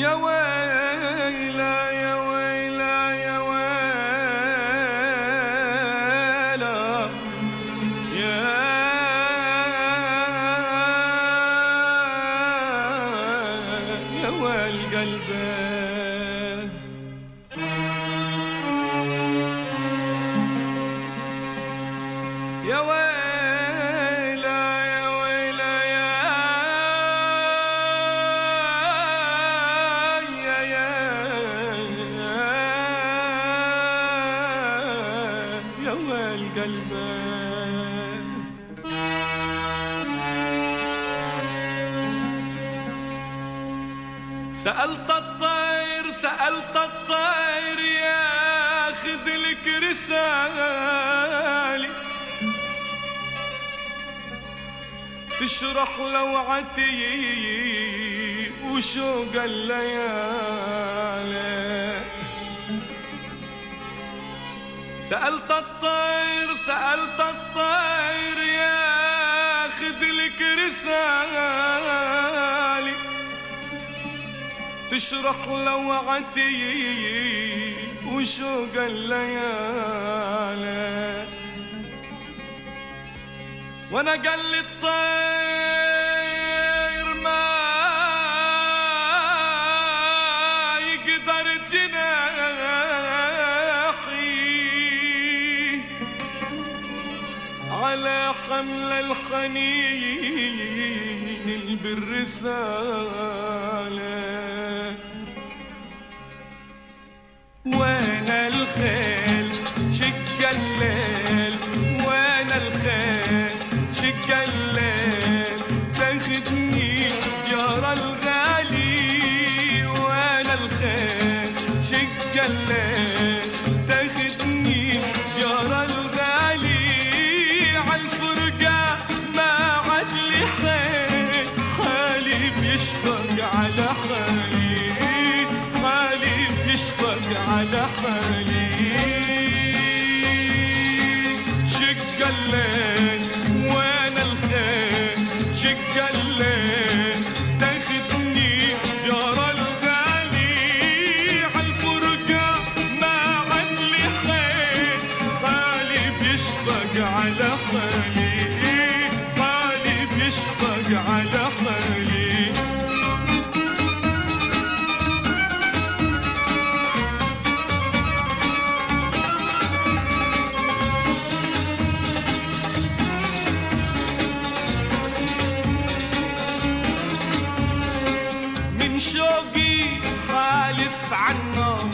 يا ويلا يا ويلا يا ويلا. يا قلبي سألت الطير سألت الطير ياخذ لك رسالي. تشرح لوعتي وشوق الليالي. سألت الطير سألت الطير ياخذ لك رسالي. تشرح لوعتي وشوق الليالي. وأنا قال لي الطير ما يقدر جناحي على حمل الحنين بالرسالة. وأنا الخيل عالفرقة ما عاد لي حيل. حالي بيشفق على حالي حالي بيشفق على حالي شق الليل على حالي حالي بيشفق على حالي من شوقي خالف عنه.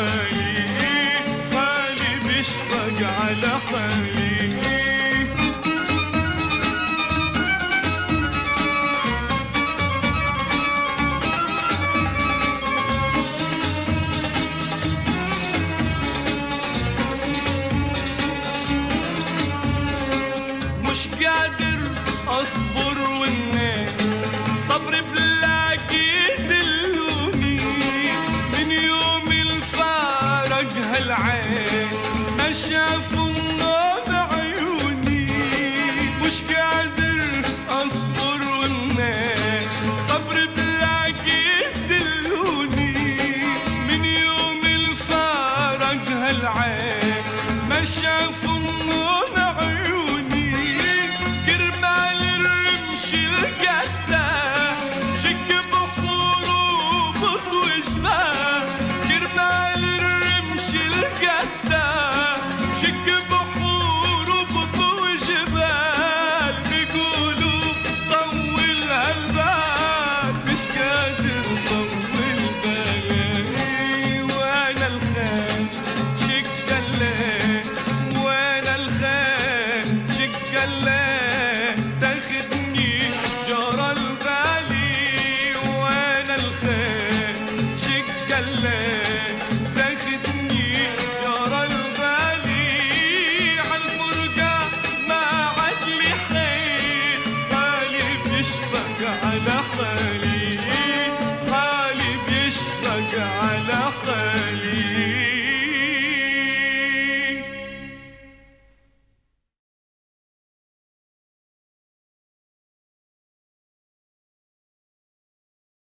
حالي حالي بيشفق على حالي مش قادر اصبر هالعين ما شافوا Gallery.